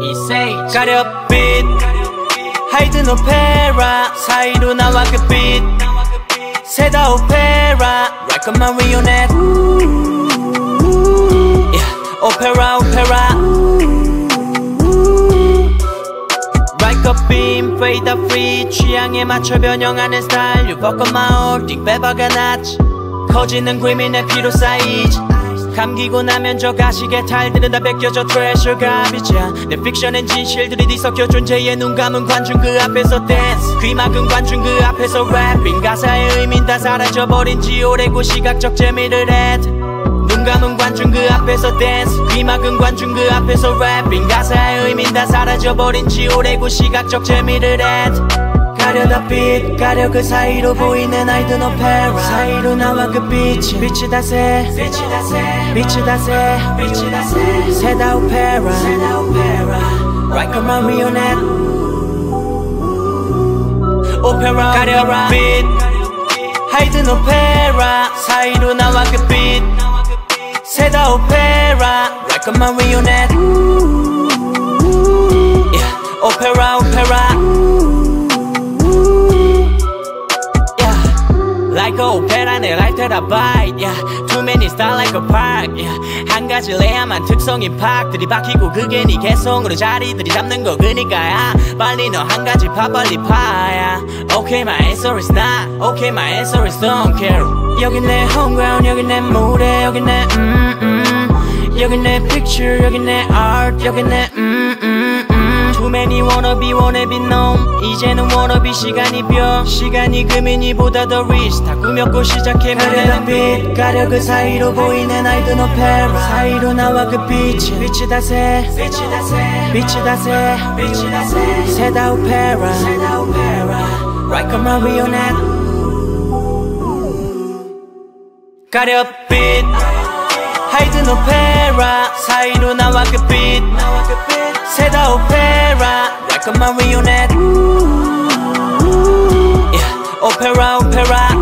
이세이 가렵빛 하이든 오페라 사이로 나와 그빛 세다 오페라 랄것만 위온해. 오페라 오페라. Beam, fade up free 취향에 맞춰 변형하는 스타일 You fuck up my heart, 띵 빼박아 놨지 커지는 귀민의 피로 사이즈 감기고 나면 저 가시게 탈들은 다 벗겨져 트래셔 가비자 내 픽션엔 진실들이 뒤섞여 존재의 눈 감은 관중 그 앞에서 댄스 귀 막은 관중 그 앞에서 랩핑 가사의 의미는 다 사라져버린 지 오래고 시각적 재미를 해눈 감은 관중 그 앞에서 댄스 귀 막은 관중 그 앞에서 랩핑 가사의 의미는 다 사라져버린 지 오래고 시각적 재미를 해 가려다 빛 가려 그 사이로 보이는 아이든 오페라 사이로 나와 그 빛이 빛이 다새 빛이 다새 빛이 다새 빛이 다새 세다 오페라 세다 오페라 Like a marionette 오페라 가려 빛 하이든 오페라 사이로 나와 그빛 세다 오페라 Like a marionette like a opera 내 life terabyte yeah. Too many style like a park yeah. 한 가지 레야만 특성인 팍 들이박히고 그게 네 개성으로 자리들이 잡는 거 그니까야 빨리 너 한 가지 파 빨리 파야 Okay my answer is not Okay my answer is don't care 여기 내 homeground 여기 내 무대 여기 내 음음 음. 여기 내 picture 여기 내 art 여기 내 음음 음. Many wannabe wannabe 놈 이제는 wannabe 시간이 벼 시간이 금이니보다 더 rich. 다 꾸몄고 시작해 가려다 빛 가려 그 사이로 보이는 아이든 오페라 사이로 나와 그 빛이. 빛이 다새 빛이 다새 빛이 다새 빛이 다새 세다 오페라. 세다 오페라. Like a marionette 가려 빛. 하이든 오페라 사이로 나와 그빛 세다 오페라 like a marionette yeah, 오페라 오페라